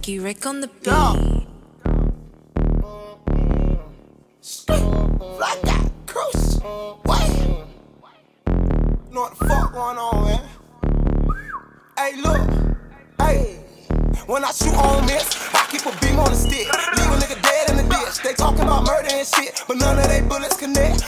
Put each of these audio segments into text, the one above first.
Ricky Rick on the beat. Like that, cruise. What? Know what the fuck going on, man? Hey, look. Hey. When I shoot on miss, I keep a beam on the stick. Leave a nigga dead in the ditch. They talking about murder and shit, but none of they bullets connect.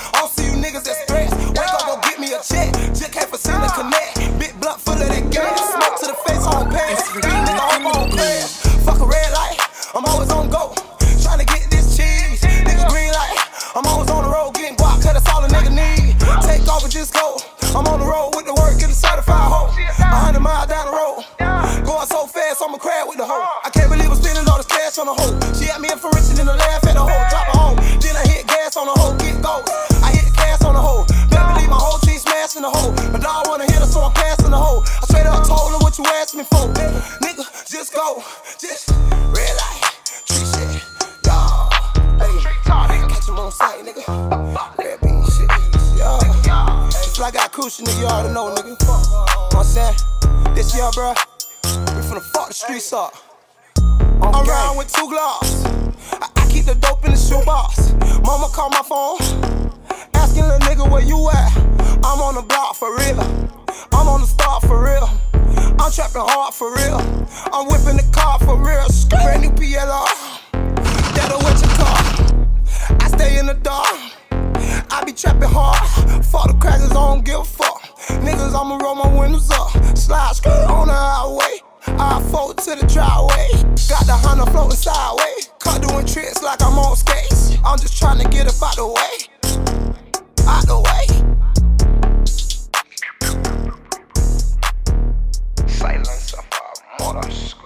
A down the road. Going so fast, I'm a crab with the hoe. I can't believe I'm spending all this cash on the hoe. She had me in for riches in the laugh at the hoe. Drop her home. Then I hit gas on the hoe, get gold. I hit the cash on the hoe. Better believe my whole team smashing the hoe. My dog wanna hit her, so I'm passing the hoe. I straight up told her what you asked me for. Nigga, just go. Just red light. Tree shit. Y'all. Hey. Catch him on sight, nigga. Red bean shit. Y'all. I got cushion, nigga, you already know, nigga. Know what I'm saying? This year, bruh. We finna fuck the streets up. I'm around with two gloves. I, I keep the dope in the shoebox. Mama call my phone, asking the nigga where you at. I'm on the block for real. I'm on the start for real. I'm trapping hard for real. I'm whipping the car for real. Brand new PLR. That'll wet your car. I stay in the dark. I be trapping hard. Fuck the crackers, I don't give a fuck. Niggas, I'ma roll my slide, skirt on the highway. I fold to the driveway. Got the Honda floating sideways. Car doing tricks like I'm on skates. I'm just trying to get up out the way. Out the way. Silence of our motorcycle.